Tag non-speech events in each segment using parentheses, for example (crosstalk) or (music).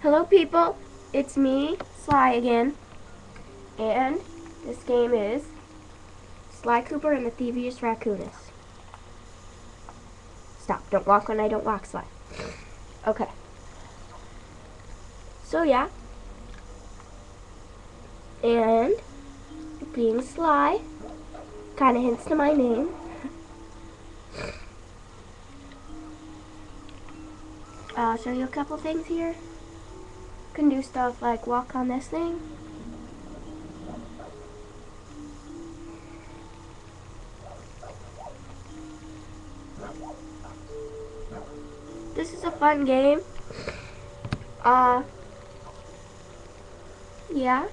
Hello people, it's me, Sly again, and this game is Sly Cooper and the Thievius Raccoonus. Stop, don't walk when I don't walk, Sly. Okay. So yeah, and being Sly kind of hints to my name. (laughs) Uh, I'll show you a couple things here. Can do stuff like walk on this thing. This is a fun game. Uh, yeah.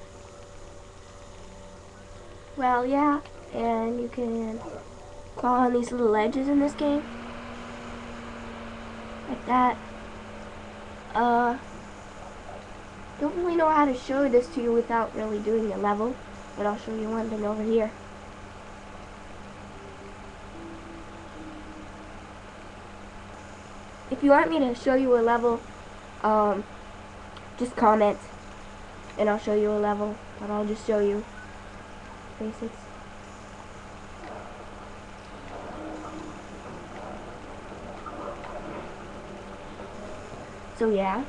Well, yeah, and you can crawl on these little ledges in this game. Like that. Uh, don't really know how to show this to you without really doing a level, but I'll show you one thing over here. If you want me to show you a level, um, just comment, and I'll show you a level, but I'll just show you basics. So yeah.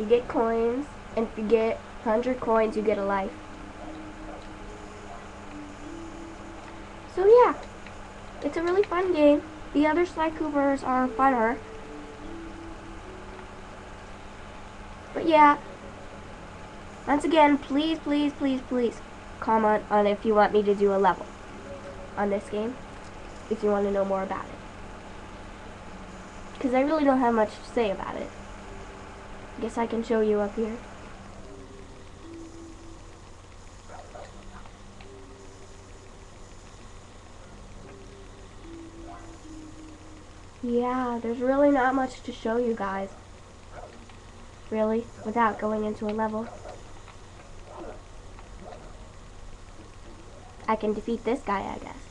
You get coins, and if you get 100 coins, you get a life. So yeah, it's a really fun game. The other Sly Coopers are funner. But yeah, once again, please, please, please, please comment on if you want me to do a level on this game, if you want to know more about it because I really don't have much to say about it. I guess I can show you up here. Yeah, there's really not much to show you guys. Really, without going into a level. I can defeat this guy, I guess.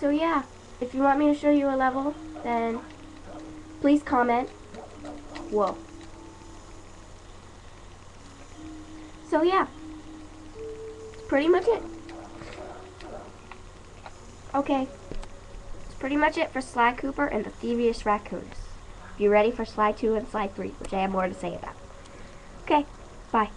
So yeah, if you want me to show you a level, then please comment. Whoa. So yeah, that's pretty much it. Okay, that's pretty much it for Sly Cooper and the Thievius Raccoonus. Be ready for Sly 2 and Sly 3, which I have more to say about. Okay, bye.